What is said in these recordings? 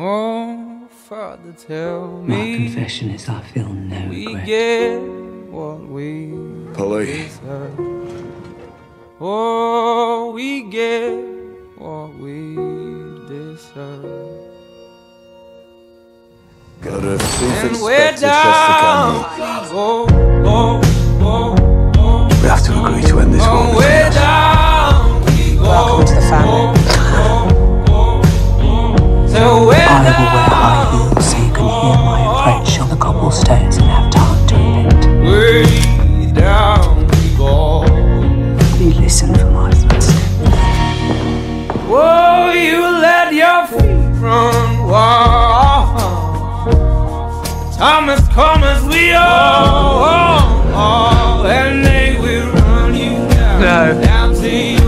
Oh, Father, tell me. My confession is I feel no we regret. get what we Polly. deserve. Oh, we get what we deserve. Gotta thief And we're as down. Oh, oh, oh, oh, oh. We have to oh, agree oh, to listen for my footsteps. Whoa, you let your feet run wild. Time has come as we all, all, all, and they will run you down, No. down till you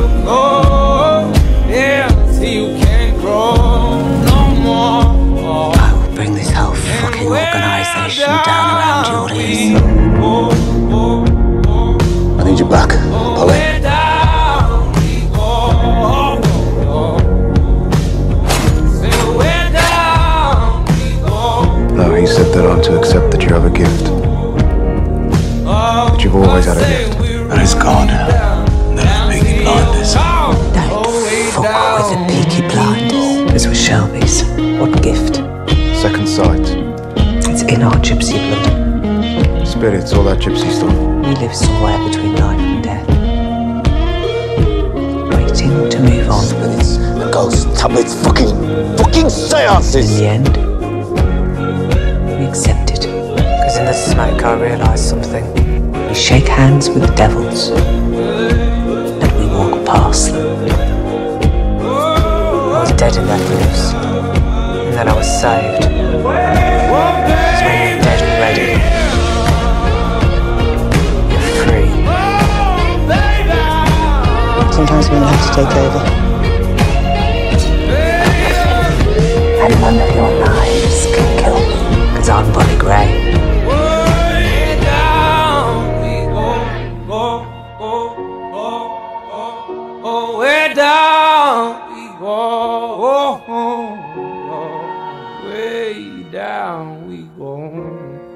No, that I'm to accept that you have a gift. But you've always had a gift. And it's God. Never Peaky Blinders. Don't fuck with the Peaky Blinders. This was Shelby's. What gift? Second sight. It's in our gypsy blood. Spirits, all that gypsy stuff. We live somewhere between life and death. Waiting to move on. Spirits, the ghosts, tablets, fucking, fucking In seances! the end, we accept it. Because in the smoke, I realised something. We shake hands with the devils. And we walk past them. I was dead in that news. And then I was saved. It's when you're dead and ready. You're free. Sometimes we have to take over. And none of your Oh, oh, oh, oh. way down we go.